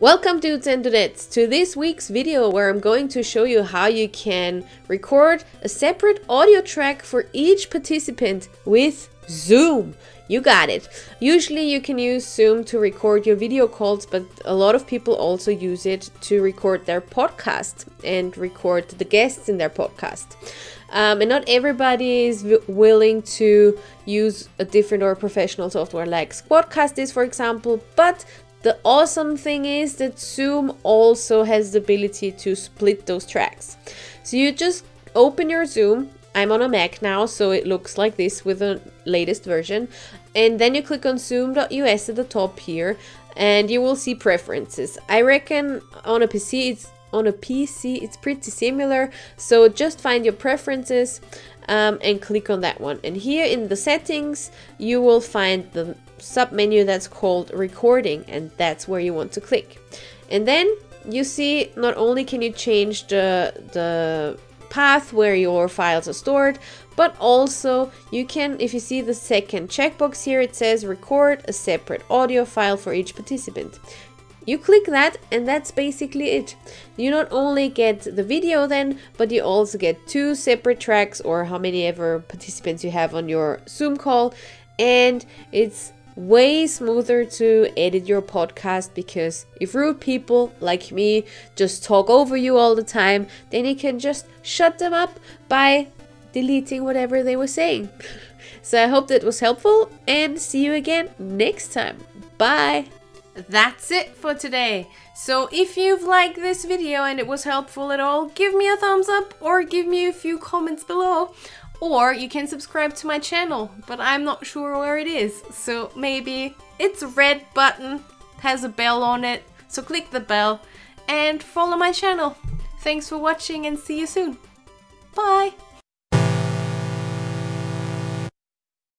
Welcome dudes and dudettes to this week's video where I'm going to show you how you can record a separate audio track for each participant with Zoom. You got it. Usually you can use Zoom to record your video calls, but a lot of people also use it to record their podcast and record the guests in their podcast. Um, and not everybody is willing to use a different or professional software like Squadcast is, for example, but the awesome thing is that Zoom also has the ability to split those tracks. So you just open your Zoom. I'm on a Mac now, so it looks like this with the latest version. And then you click on zoom.us at the top here and you will see preferences. I reckon on a PC it's on a PC it's pretty similar. So just find your preferences um, and click on that one. And here in the settings, you will find the sub menu that's called recording and that's where you want to click. And then you see not only can you change the, the path where your files are stored, but also you can, if you see the second checkbox here, it says record a separate audio file for each participant. You click that and that's basically it. You not only get the video then, but you also get two separate tracks or how many ever participants you have on your Zoom call and it's way smoother to edit your podcast because if rude people like me just talk over you all the time, then you can just shut them up by deleting whatever they were saying. so I hope that was helpful and see you again next time. Bye! That's it for today. So if you've liked this video and it was helpful at all, give me a thumbs up or give me a few comments below. Or you can subscribe to my channel, but I'm not sure where it is. So maybe it's a red button, has a bell on it. So click the bell and follow my channel. Thanks for watching and see you soon. Bye!